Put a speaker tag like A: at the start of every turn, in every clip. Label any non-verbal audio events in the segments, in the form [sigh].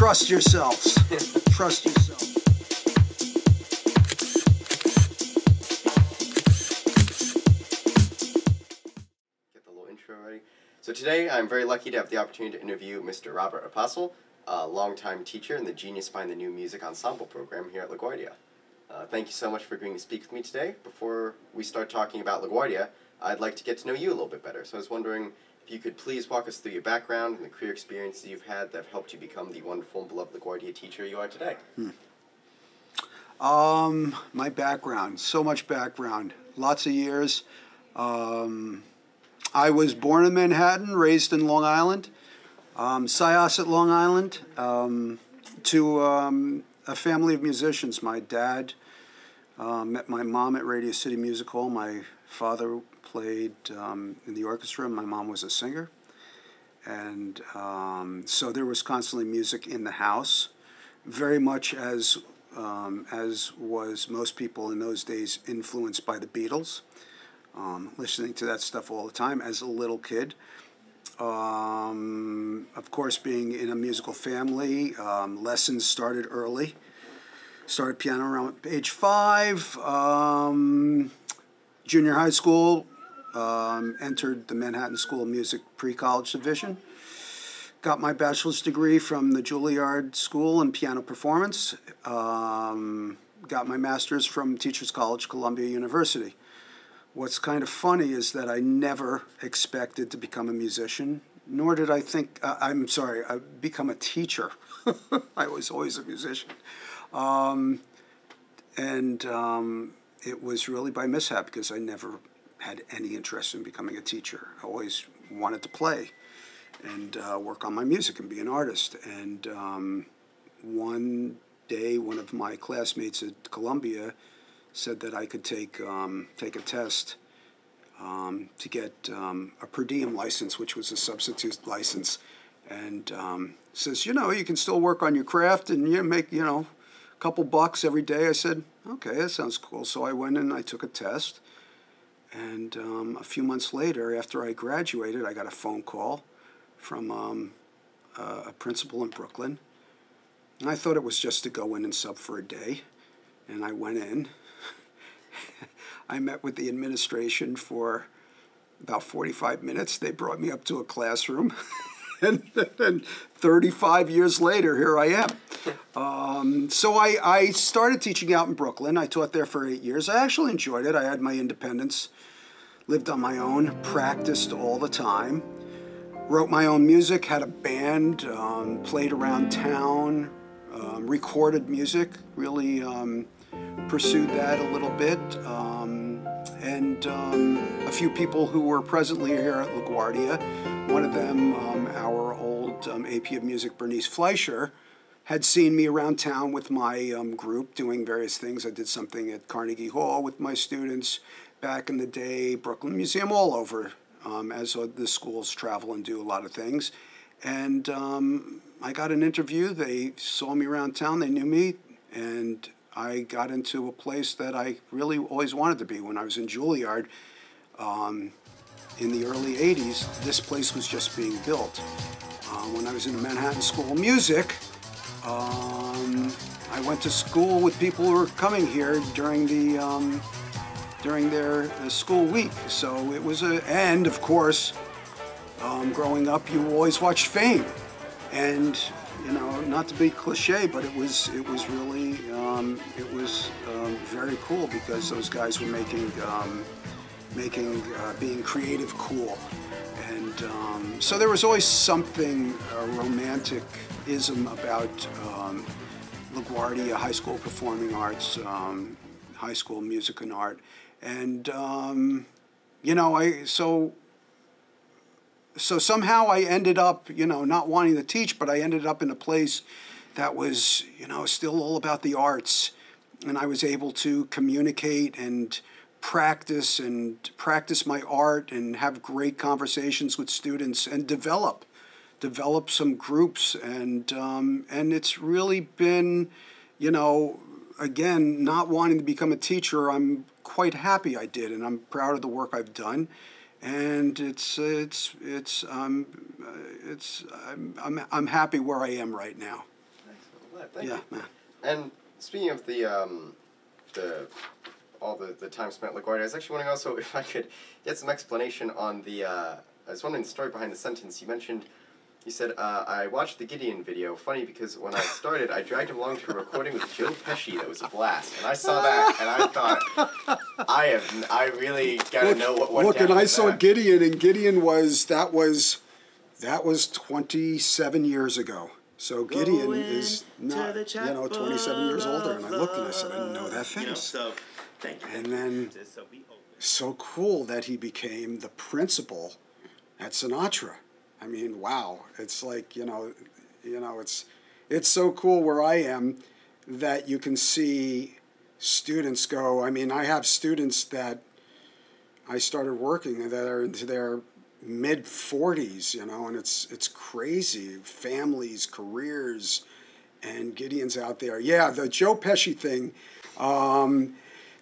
A: Trust yourselves. Trust yourself.
B: Get the little intro ready. So today I'm very lucky to have the opportunity to interview Mr. Robert Apostle, a longtime teacher in the Genius Behind the New Music Ensemble program here at LaGuardia. Uh, thank you so much for agreeing to speak with me today. Before we start talking about LaGuardia, I'd like to get to know you a little bit better. So I was wondering if you could please walk us through your background and the career experiences you've had that have helped you become the wonderful and beloved LaGuardia teacher you are today.
A: Um, my background, so much background, lots of years. Um, I was born in Manhattan, raised in Long Island, um, Syosset, Long Island, um, to um, a family of musicians. My dad uh, met my mom at Radio City Music Hall. My father played um, in the orchestra. My mom was a singer. And um, so there was constantly music in the house, very much as um, as was most people in those days influenced by the Beatles, um, listening to that stuff all the time as a little kid. Um, of course, being in a musical family, um, lessons started early. Started piano around age five. Junior high school, um, entered the Manhattan School of Music pre college division. Got my bachelor's degree from the Juilliard School in Piano Performance. Um, got my master's from Teachers College, Columbia University. What's kind of funny is that I never expected to become a musician, nor did I think, uh, I'm sorry, I become a teacher. [laughs] I was always a musician. Um, and um, it was really by mishap because I never had any interest in becoming a teacher. I always wanted to play and uh, work on my music and be an artist. And um, one day, one of my classmates at Columbia said that I could take um, take a test um, to get um, a per diem license, which was a substitute license, and um, says, you know, you can still work on your craft and you make, you know, a couple bucks every day. I said, okay, that sounds cool. So I went and I took a test, and um, a few months later, after I graduated, I got a phone call from um, a a principal in Brooklyn. And I thought it was just to go in and sub for a day. And I went in. [laughs] I met with the administration for about 45 minutes. They brought me up to a classroom. [laughs] and then 35 years later, here I am. Um, so I, I started teaching out in Brooklyn. I taught there for eight years. I actually enjoyed it. I had my independence, lived on my own, practiced all the time, wrote my own music, had a band, um, played around town, um, recorded music, really um, pursued that a little bit. Um, and um, a few people who were presently here at LaGuardia, one of them, um, our old AP of Music, Bernice Fleischer, had seen me around town with my um, group doing various things. I did something at Carnegie Hall with my students back in the day, Brooklyn Museum, all over, um, as uh, the schools travel and do a lot of things. And um, I got an interview. They saw me around town, they knew me, and I got into a place that I really always wanted to be when I was in Juilliard. Um, in the early 80s, this place was just being built. Uh, when I was in the Manhattan School of Music, um, I went to school with people who were coming here during the um, during their school week. So it was a, and of course, um, growing up, you always watched Fame, and you know, not to be cliche, but it was it was really um, it was um, very cool because those guys were making um, making uh, being creative cool, and um, so there was always something uh, romanticism about um, LaGuardia High School Performing Arts, High School Music and Art, and um, you know, I so so somehow I ended up, you know, not wanting to teach, but I ended up in a place that was, you know, still all about the arts, and I was able to communicate and practice and practice my art and have great conversations with students and develop develop some groups. And um, and it's really been you know again not wanting to become a teacher i'm quite happy i did and i'm proud of the work i've done and it's it's it's um, uh, it's I'm, I'm I'm happy where I am right now.
B: Thank
A: yeah,
B: you.
A: man.
B: And speaking of the um, the all the, the time spent at LaGuardia, I was actually wondering also if I could get some explanation on the. Uh, I was wondering the story behind the sentence you mentioned. You said uh, I watched the Gideon video. Funny because when I started, I dragged him along to a recording with Joe Pesci that was a blast, and I saw that and I thought, I have n- I really gotta know what went
A: Look, and I
B: with
A: saw
B: that.
A: Gideon, and Gideon was that was that was 27 years ago. So Gideon
C: Go
A: is
C: into
A: not,
C: the
A: you know, 27 years older. And I looked and I said, I didn't know that
C: You know,
A: face.
C: so thank you.
A: And then
C: Just so we open.
A: so cool that he became the principal at Sinatra. I mean, wow! It's like you know, you know, it's it's so cool where I am that you can see students go. I mean, I have students that I started working that are into their mid forties, you know, and it's it's crazy. Families, careers, and Gideon's out there. Yeah, the Joe Pesci thing. Um,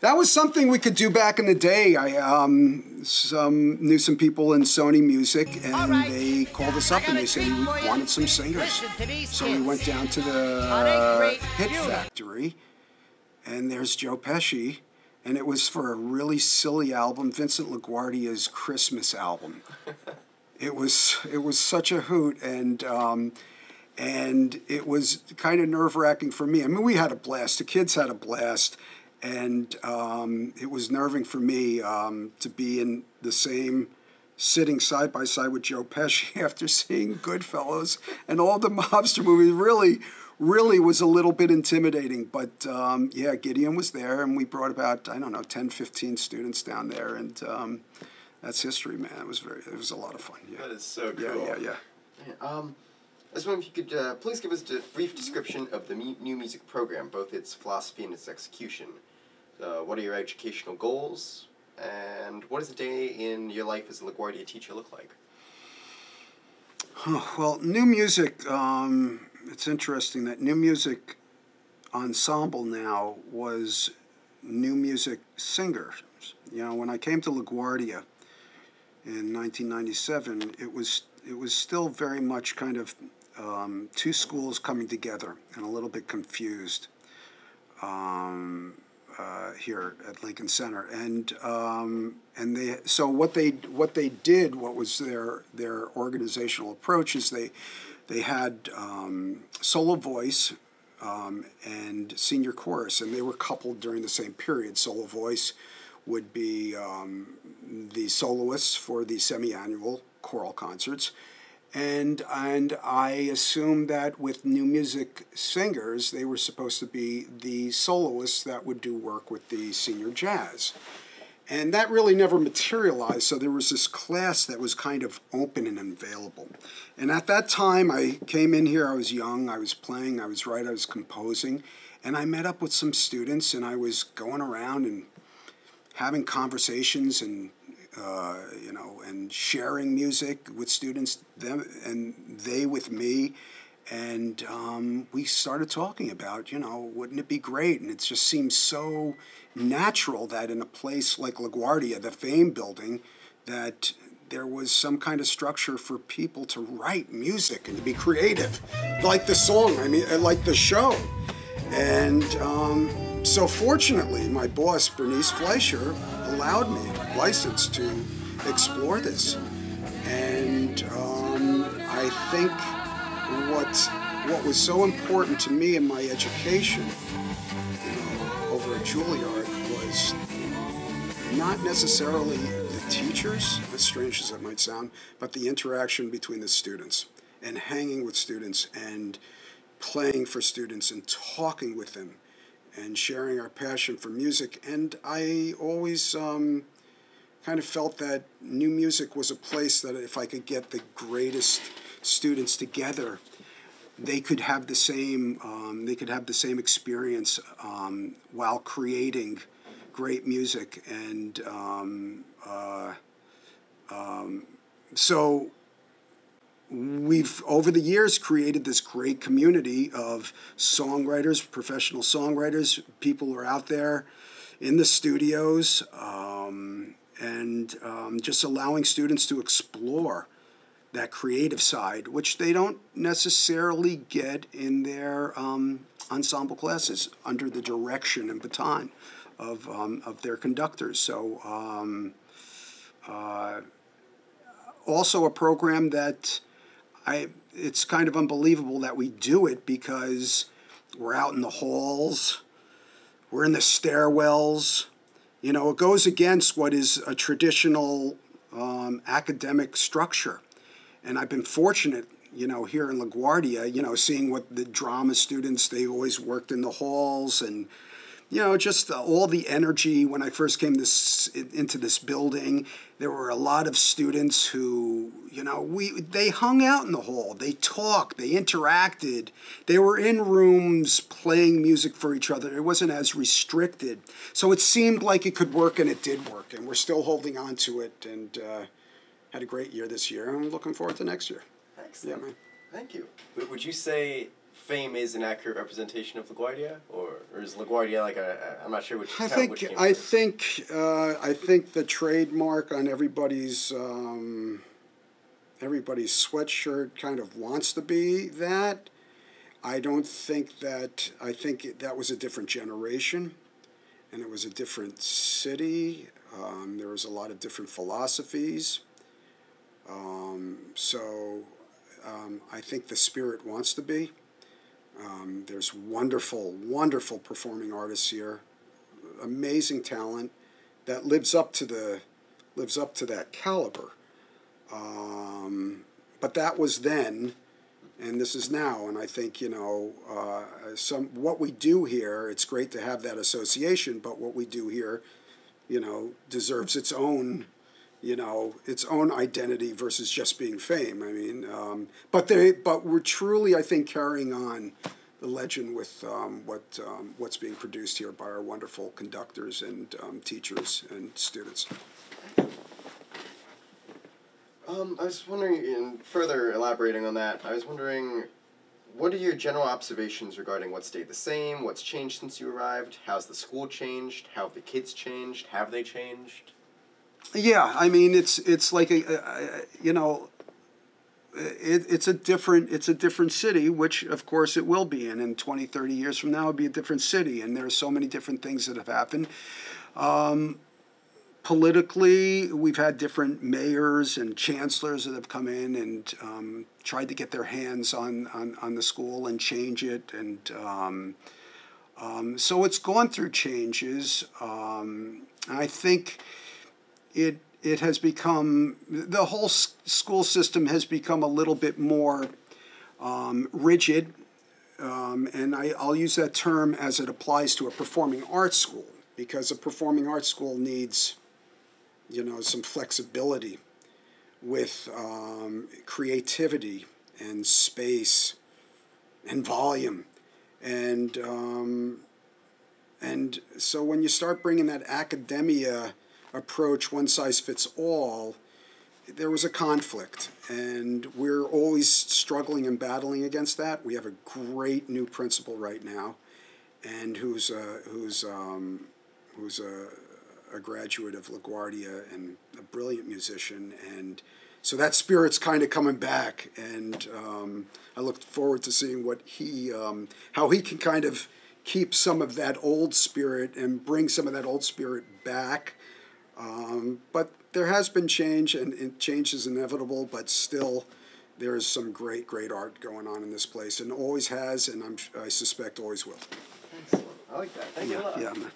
A: that was something we could do back in the day. I um, some knew some people in Sony Music, and
D: All right.
A: they called us up and they said
D: treat
A: we wanted some singers.
D: Listen to
A: So we went down to the
D: On a great
A: Hit. Factory, and there's Joe Pesci, and it was for a really silly album, Vincent LaGuardia's Christmas album. [laughs] it was it was such a hoot, and um, and it was kind of nerve wracking for me. I mean, we had a blast. The kids had a blast, and um, it was nerving for me um, to be in the same sitting side by side with Joe Pesci [laughs] after seeing Goodfellas and all the [laughs] mobster movies. Really, really was a little bit intimidating. But um, yeah, Gideon was there, and we brought about I don't know 10, 15 students down there, and um, that's history, man. It was very, it was a lot of fun. Yeah,
B: That is so cool.
A: yeah, yeah, yeah.
B: Yeah, Um, I was wondering if you could uh, please give us a brief description of the mu- new music program, both its philosophy and its execution. Uh, what are your educational goals, and what does a day in your life as a LaGuardia teacher look like?
A: Well, new music. Um, it's interesting that new music ensemble now was new music singers. You know, when I came to LaGuardia in 1997, it was it was still very much kind of um, two schools coming together and a little bit confused um, uh, here at Lincoln Center, and um, and they so what they what they did, what was their their organizational approach is they they had um, solo voice um, and senior chorus, and they were coupled during the same period. Solo voice would be um, the soloists for the semi-annual choral concerts, and and I assumed that with new music singers, they were supposed to be the soloists that would do work with the senior jazz. And that really never materialized, so there was this class that was kind of open and available. And at that time, I came in here, I was young, I was playing, I was right, I was composing, and I met up with some students, and I was going around and having conversations and uh, you know and sharing music with students them and they with me. And um, we started talking about you know wouldn't it be great? And it just seems so natural that in a place like LaGuardia the fame building that there was some kind of structure for people to write music and to be creative like the song i mean like the show. And um, so fortunately, my boss, Bernice Fleischer, allowed me license to explore this. And um, I think what, what was so important to me in my education you know, over at Juilliard was not necessarily the teachers, as strange as that might sound, but the interaction between the students and hanging with students and playing for students and talking with them and sharing our passion for music. And I always um, kind of felt that new music was a place that if I could get the greatest students together, they could have the same um, they could have the same experience um, while creating great music and um, uh, um, so we've over the years created this great community of songwriters professional songwriters people are out there in the studios um, and um, just allowing students to explore that creative side, which they don't necessarily get in their um, ensemble classes under the direction and baton of, um, of their conductors. So, um, uh, also a program that I, it's kind of unbelievable that we do it because we're out in the halls, we're in the stairwells. You know, it goes against what is a traditional um, academic structure. And I've been fortunate, you know, here in LaGuardia, you know, seeing what the drama students, they always worked in the halls and, you know, just all the energy when I first came this into this building. There were a lot of students who, you know, we they hung out in the hall. They talked, they interacted. They were in rooms playing music for each other. It wasn't as restricted. So it seemed like it could work and it did work. And we're still holding on to it and uh, had a great year this year. I'm looking forward to next year.
B: Excellent.
A: Yeah, man.
B: Thank you. Would you say fame is an accurate representation of LaGuardia, or, or is LaGuardia like a? I'm not sure which.
A: I think I
B: first.
A: think uh, I think the trademark on everybody's um, everybody's sweatshirt kind of wants to be that. I don't think that I think it, that was a different generation, and it was a different city. Um, there was a lot of different philosophies. Um, so um, I think the spirit wants to be. Um, there's wonderful, wonderful performing artists here, amazing talent that lives up to the lives up to that caliber. Um, but that was then, and this is now. And I think you know uh, some what we do here. It's great to have that association, but what we do here, you know, deserves its own you know its own identity versus just being fame. I mean, um, but they but we're truly I think carrying on the legend with um, what um, what's being produced here by our wonderful conductors and um, teachers and students.
B: Um, I was wondering, in further elaborating on that, I was wondering, what are your general observations regarding what stayed the same, what's changed since you arrived, how's the school changed, how have the kids changed, have they changed?
A: Yeah, I mean it's it's like a, a, you know. It, it's a different it's a different city which of course it will be and in 20 30 years from now it'll be a different city and there's so many different things that have happened um, politically we've had different mayors and chancellors that have come in and um, tried to get their hands on, on, on the school and change it and um, um, so it's gone through changes um, i think it it has become the whole school system has become a little bit more um, rigid, um, and I, I'll use that term as it applies to a performing arts school because a performing arts school needs, you know, some flexibility with um, creativity and space and volume, and um, and so when you start bringing that academia approach, one size fits all, there was a conflict, and we're always struggling and battling against that. We have a great new principal right now, and who's a, who's um, who's a, a graduate of LaGuardia and a brilliant musician, and so that spirit's kind of coming back, and um, I look forward to seeing what he um, how he can kind of keep some of that old spirit and bring some of that old spirit back. Um, but there has been change, and, and change is inevitable. But still, there is some great, great art going on in this place, and always has, and I'm, I suspect always will.
B: Excellent. I like that. Thank you a
A: Yeah,
B: lot.
A: yeah, man.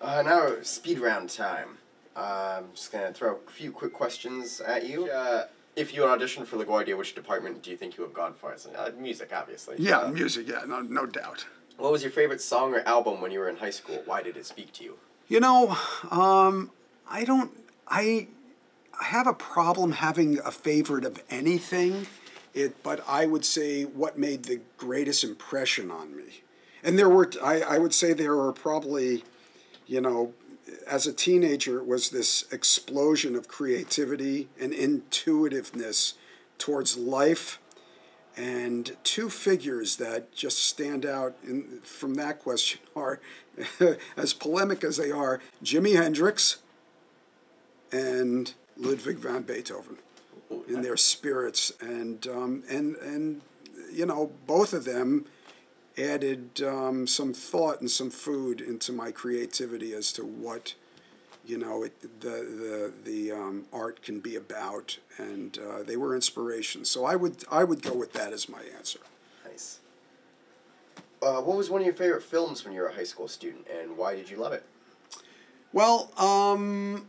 B: Uh, now, speed round time. Uh, I'm just going to throw a few quick questions at you. Uh, if you auditioned for LaGuardia, which department do you think you would have gone for? Uh, music, obviously.
A: Yeah,
B: Uh,
A: music. Yeah, no, no doubt.
B: what was your favorite song or album when you were in high school? Why did it speak to you?
A: You know, um, I don't. I have a problem having a favorite of anything. It, but I would say what made the greatest impression on me, and there were. I, I would say there were probably, you know, as a teenager, it was this explosion of creativity and intuitiveness towards life and two figures that just stand out in, from that question are, [laughs] as polemic as they are, Jimi Hendrix and Ludwig van Beethoven. in their spirits, and um, and and you know both of them added um, some thought and some food into my creativity as to what you know it, the the the um, art can be about, and uh, they were inspirations. So I would I would go with that as my answer.
B: Nice. Uh, what was one of your favorite films when you were a high school student, and why did you love it?
A: Well, um,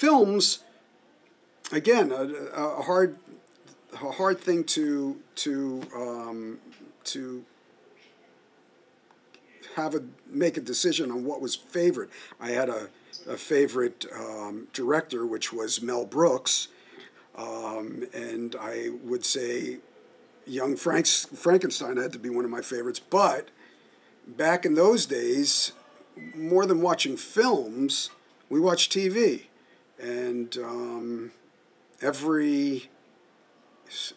A: films again a, a hard a hard thing to to um, to have a make a decision on what was favorite. I had a, a favorite um, director, which was Mel Brooks, um, and I would say Young Frank's Frankenstein had to be one of my favorites. But back in those days, more than watching films, we watched TV, and um, every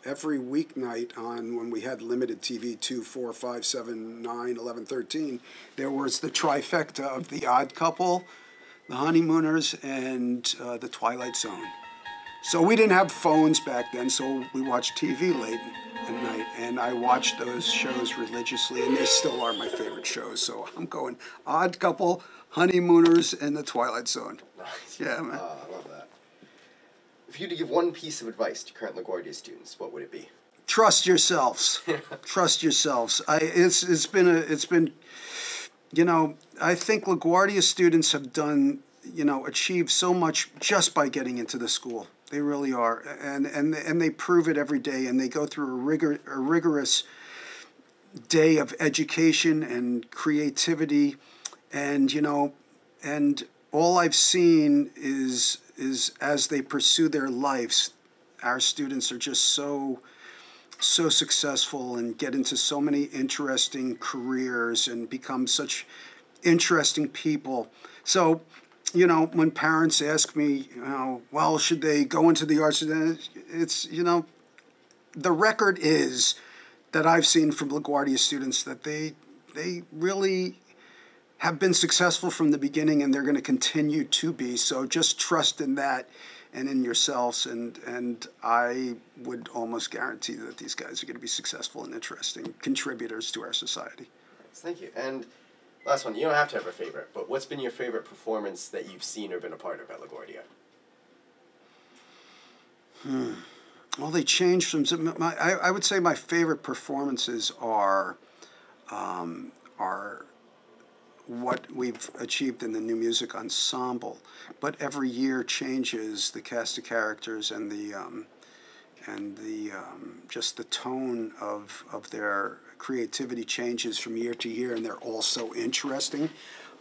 A: every weeknight on when we had limited TV 2, 4, 5, 7, 9, 11, 13, there was the trifecta of The Odd Couple, The Honeymooners, and uh, The Twilight Zone. So we didn't have phones back then, so we watched TV late at night, and I watched those shows religiously, and they still are my favorite shows. So I'm going Odd Couple, Honeymooners, and The Twilight Zone.
B: Nice.
A: Yeah, man.
B: Uh, I love that. If you had to give one piece of advice to current LaGuardia students, what would it be?
A: trust yourselves. [laughs] trust yourselves. I it's it's been a it's been you know, I think LaGuardia students have done, you know, achieved so much just by getting into the school. They really are. And and and they prove it every day and they go through a rigor a rigorous day of education and creativity and you know and all I've seen is is as they pursue their lives our students are just so so successful and get into so many interesting careers and become such interesting people. So, you know, when parents ask me, you know, well, should they go into the arts? It's, you know, the record is that I've seen from LaGuardia students that they they really have been successful from the beginning and they're going to continue to be. So just trust in that and in yourselves and and I would almost guarantee that these guys are going to be successful and interesting contributors to our society.
B: Thank you. And last one, you don't have to have a favorite, but what's been your favorite performance that you've seen or been a part of at LaGuardia? Hmm.
A: Well, they change from some- my. I, I would say my favorite performances are, um, are, what we've achieved in the new music ensemble. But every year changes the cast of characters and the, um, and the um, just the tone of of their creativity changes from year to year, and they're all so interesting.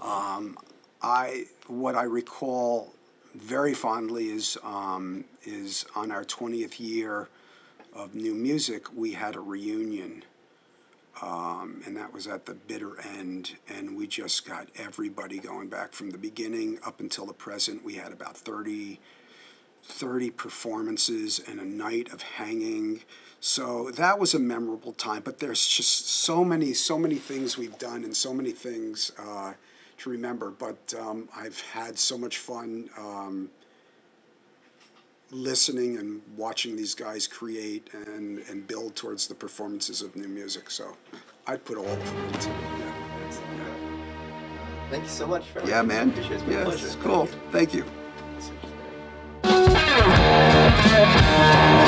A: Um, I what I recall very fondly is um, is on our twentieth year of new music, we had a reunion, um, and that was at the bitter end, and we just got everybody going back from the beginning up until the present. We had about 30, 30 performances and a night of hanging. So that was a memorable time. But there's just so many, so many things we've done and so many things uh, to remember. But um, I've had so much fun um, listening and watching these guys create and, and build towards the performances of new music. So I'd put all of them into it. Yeah.
B: Thank you so much. For
A: Yeah, man.
B: Appreciate it. It's been a
A: Yeah,
B: pleasure.
A: it's cool. Thank you.
B: Thank you.